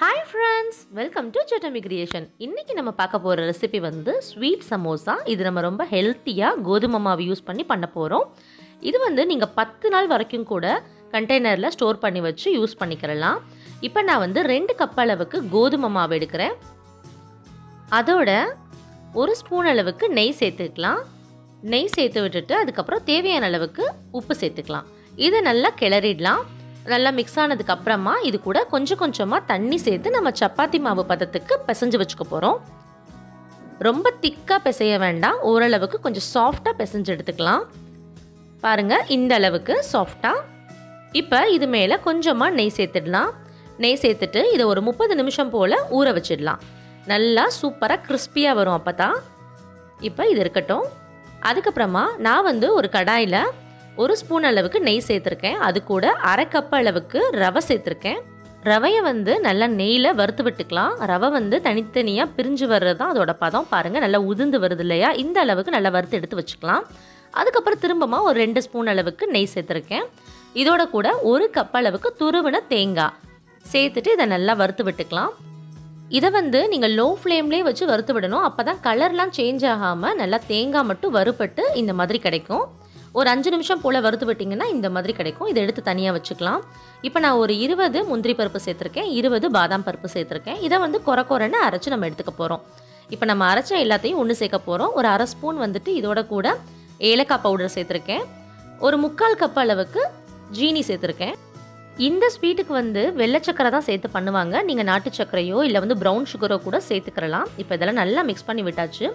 Hi friends welcome to Sattami creation இன்றைக்கி நம்ம பார்க்க போகிற ரெசிபி வந்து ஸ்வீட் சமோசா இது நம்ம ரொம்ப ஹெல்த்தியாக கோதுமை மாவு யூஸ் பண்ணி பண்ண போகிறோம் இது வந்து நீங்கள் பத்து நாள் வரைக்கும் கூட கண்டெய்னரில் ஸ்டோர் பண்ணி வச்சு யூஸ் பண்ணிக்கிறலாம். இப்போ நான் வந்து ரெண்டு கப் அளவுக்கு கோதுமை மாவு எடுக்கிறேன். அதோட ஒரு ஸ்பூன் அளவுக்கு நெய் சேர்த்துக்கலாம். நெய் சேர்த்து விட்டுட்டு அதுக்கப்புறம் தேவையான அளவுக்கு உப்பு சேர்த்துக்கலாம். இதை நல்லா கிளறிடலாம். நல்லா மிக்ஸ் ஆனதுக்கு அப்புறமா இது கூட கொஞ்சம் கொஞ்சமாக தண்ணி சேர்த்து நம்ம சப்பாத்தி மாவு பதத்துக்கு பிசைஞ்சு வச்சுக்க போகிறோம் ரொம்ப திக்காக பிசைய வேண்டாம். ஓரளவுக்கு கொஞ்சம் சாஃப்டாக பிசைஞ்சு எடுத்துக்கலாம். பாருங்கள் இந்த அளவுக்கு சாஃப்டாக இப்போ இது மேலே கொஞ்சமாக நெய் சேர்த்துடலாம். நெய் சேர்த்துட்டு இதை ஒரு முப்பது நிமிஷம் போல் ஊற வச்சிடலாம். நல்லா சூப்பராக கிறிஸ்பியாக வரும் அப்போ தான் இப்போ இது இருக்கட்டும். அதுக்கப்புறமா நான் வந்து ஒரு கடாயில் ஒரு ஸ்பூன் அளவுக்கு நெய் சேர்த்துருக்கேன். அது கூட அரை கப் அளவுக்கு ரவை சேர்த்துருக்கேன். ரவையை வந்து நல்லா நெய்யில் வறுத்து விட்டுக்கலாம். ரவை வந்து தனித்தனியாக பிரிஞ்சு வர்றது தான் அதோட பதம். பாருங்கள் நல்லா உதிர்ந்து வருது இல்லையா? இந்த அளவுக்கு நல்லா வறுத்து எடுத்து வச்சுக்கலாம். அதுக்கப்புறம் திரும்பமாக ஒரு ரெண்டு ஸ்பூன் அளவுக்கு நெய் சேர்த்துருக்கேன். இதோட கூட ஒரு கப் அளவுக்கு துருவின தேங்காய். சேர்த்துட்டு இதை நல்லா வறுத்து விட்டுக்கலாம். இதை வந்து நீங்கள் லோ ஃப்ளேம்லேயே வச்சு வறுத்து விடணும். அப்போ தான் கலர்லாம் சேஞ்ச் ஆகாமல் நல்லா தேங்காய் மட்டும் வறுபட்டு இந்த மாதிரி கிடைக்கும். ஒரு அஞ்சு நிமிஷம் போல் வறுத்து விட்டிங்கன்னா இந்த மாதிரி கிடைக்கும். இதை எடுத்து தனியாக வச்சுக்கலாம். இப்போ நான் ஒரு இருபது முந்திரி பருப்பு சேர்த்துருக்கேன். இருபது பாதாம் பருப்பு சேர்த்துருக்கேன். இதை வந்து குறை குறைன்னு அரைச்சி நம்ம எடுத்துக்க போகிறோம் இப்போ நம்ம அரைச்ச எல்லாத்தையும் ஒன்று சேர்க்க போகிறோம் ஒரு அரை ஸ்பூன் வந்துட்டு இதோட கூட ஏலக்காய் பவுடர் சேர்த்துருக்கேன். ஒரு முக்கால் கப் அளவுக்கு ஜீனி சேர்த்துருக்கேன். இந்த ஸ்வீட்டுக்கு வந்து வெள்ளை சக்கரை தான் சேர்த்து பண்ணுவாங்க. நீங்கள் நாட்டு சக்கரையோ இல்லை வந்து ப்ரௌன் சுகரோ கூட சேர்த்துக்கிறலாம் இப்போ இதெல்லாம் நல்லா மிக்ஸ் பண்ணி விட்டாச்சு.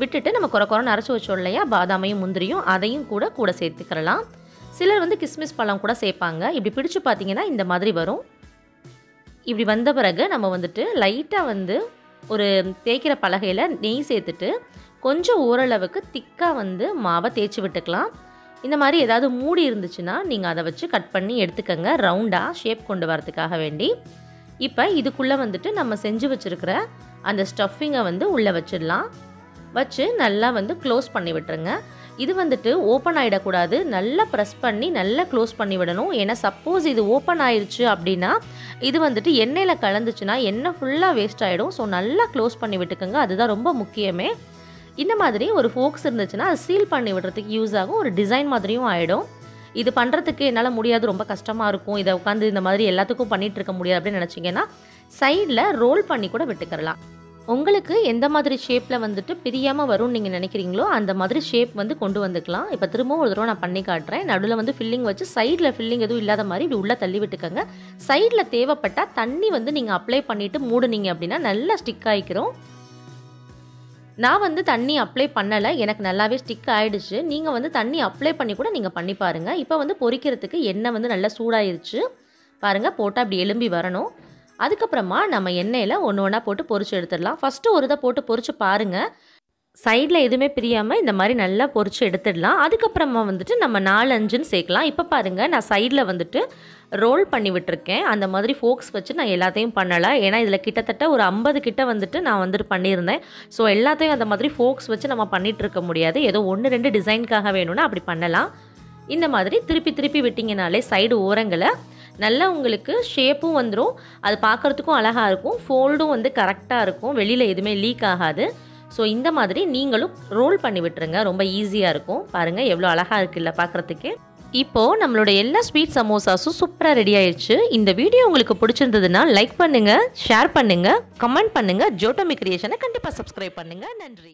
விட்டுட்டு நம்ம குறை குறை அரைச்சி வச்சோம் இல்லையா? பாதாமையும் முந்திரியும் அதையும் கூட கூட சேர்த்துக்கிறலாம் சிலர் வந்து கிஸ்மிஸ் பழம் கூட சேர்ப்பாங்க. இப்படி பிடிச்சு பார்த்தீங்கன்னா இந்த மாதிரி வரும். இப்படி வந்த பிறகு நம்ம வந்துட்டு லைட்டாக வந்து ஒரு தேய்க்கிற பலகையில் நெய் சேர்த்துட்டு கொஞ்சம் ஓரளவுக்கு திக்காக வந்து மாவை தேய்ச்சி விட்டுக்கலாம். இந்த மாதிரி ஏதாவது மூடி இருந்துச்சுன்னா நீங்கள் அதை வச்சு கட் பண்ணி எடுத்துக்கங்க. ரவுண்டாக ஷேப் கொண்டு வரதுக்காக வேண்டி. இப்போ இதுக்குள்ளே வந்துட்டு நம்ம செஞ்சு வச்சுருக்கிற அந்த ஸ்டஃபிங்கை வந்து உள்ளே வச்சிடலாம். வச்சு நல்லா வந்து க்ளோஸ் பண்ணி விட்டுருங்க. இது வந்துட்டு ஓப்பன் ஆகிடக்கூடாது நல்லா ப்ரெஸ் பண்ணி நல்லா க்ளோஸ் பண்ணி விடணும். ஏன்னா சப்போஸ் இது ஓப்பன் ஆயிடுச்சு அப்படின்னா இது வந்துட்டு எண்ணெயில் கலந்துச்சுன்னா எண்ணெய் ஃபுல்லாக வேஸ்ட் ஆகிடும் ஸோ நல்லா க்ளோஸ் பண்ணி விட்டுக்கோங்க. அதுதான் ரொம்ப முக்கியமே. இந்த மாதிரி ஒரு ஃபோக்ஸ் இருந்துச்சுன்னா அது சீல் பண்ணி விடுறதுக்கு யூஸ் ஆகும். ஒரு டிசைன் மாதிரியும் ஆகிடும் இது பண்ணுறதுக்கு என்னால் முடியாது ரொம்ப கஷ்டமாக இருக்கும். இதை உட்காந்து இந்த மாதிரி எல்லாத்துக்கும் பண்ணிகிட்டு இருக்க முடியாது அப்படின்னு நினச்சிங்கன்னா சைடில் ரோல் பண்ணி கூட விட்டுக்கிறலாம். உங்களுக்கு எந்த மாதிரி ஷேப்பில் வந்துட்டு பிரியாமல் வரும்னு நீங்கள் நினைக்கிறீங்களோ அந்த மாதிரி ஷேப் வந்து கொண்டு வந்துக்கலாம். இப்போ திரும்பவும் ஒரு தடவை நான் பண்ணி காட்டுறேன். நடுவில் வந்து ஃபில்லிங் வச்சு சைடில் ஃபில்லிங் எதுவும் இல்லாத மாதிரி இப்படி உள்ளே தள்ளி விட்டுக்கோங்க. சைடில் தேவைப்பட்டால் தண்ணி வந்து நீங்கள் அப்ளை பண்ணிவிட்டு மூடுனீங்க அப்படின்னா நல்லா ஸ்டிக் ஆகிக்கிறோம் நான் வந்து தண்ணி அப்ளை பண்ணலை. எனக்கு நல்லாவே ஸ்டிக் ஆகிடுச்சு நீங்கள் வந்து தண்ணி அப்ளை பண்ணி கூட நீங்கள் பண்ணி பாருங்கள் இப்போ வந்து பொறிக்கிறதுக்கு எண்ணெய் வந்து நல்லா சூடாயிருச்சு. பாருங்கள் போட்டால் அப்படி எலும்பி வரணும். அதுக்கப்புறமா நம்ம எண்ணெயில் ஒன்று ஒன்றா போட்டு பொறிச்சு எடுத்துடலாம். ஃபஸ்ட்டு ஒரு இதை போட்டு பொறிச்சு பாருங்கள் சைடில் எதுவுமே பிரியாமல் இந்த மாதிரி நல்லா பொறிச்சு எடுத்துடலாம். அதுக்கப்புறமா வந்துட்டு நம்ம நாலு அஞ்சுன்னு சேர்க்கலாம். இப்போ பாருங்கள் நான் சைடில் வந்துட்டு ரோல் பண்ணி விட்டுருக்கேன். அந்த மாதிரி ஃபோக்ஸ் வச்சு நான் எல்லாத்தையும் பண்ணலை. ஏன்னா இதில் கிட்டத்தட்ட ஒரு ஐம்பது கிட்ட வந்துட்டு நான் வந்துட்டு பண்ணியிருந்தேன். ஸோ எல்லாத்தையும் அந்த மாதிரி ஃபோக்ஸ் வச்சு நம்ம பண்ணிகிட்டு இருக்க முடியாது. ஏதோ ஒன்று ரெண்டு டிசைனுக்காக வேணும்னா அப்படி பண்ணலாம். இந்த மாதிரி திருப்பி திருப்பி விட்டிங்கனாலே சைடு ஓரங்களை நல்லா உங்களுக்கு ஷேப்பும் வந்துடும் அது பார்க்குறதுக்கும் அழகாக இருக்கும். ஃபோல்டும் வந்து கரெக்டாக இருக்கும். வெளியில் எதுவுமே லீக் ஆகாது. ஸோ இந்த மாதிரி நீங்களும் ரோல் பண்ணி விட்டுருங்க. ரொம்ப ஈஸியாக இருக்கும். பாருங்கள் எவ்வளோ அழகாக இருக்குல்ல பார்க்குறதுக்கு. இப்போது நம்மளோட எல்லா ஸ்வீட் சமோசாஸும் சூப்பராக ரெடி ஆயிடுச்சு இந்த வீடியோ உங்களுக்கு பிடிச்சிருந்ததுன்னா லைக் பண்ணுங்கள் ஷேர் பண்ணுங்கள் கமெண்ட் பண்ணுங்கள் ஜோட்டோமி கிரியேஷனை கண்டிப்பாக சப்ஸ்கிரைப் பண்ணுங்கள் நன்றி.